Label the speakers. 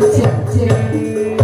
Speaker 1: chip, chip.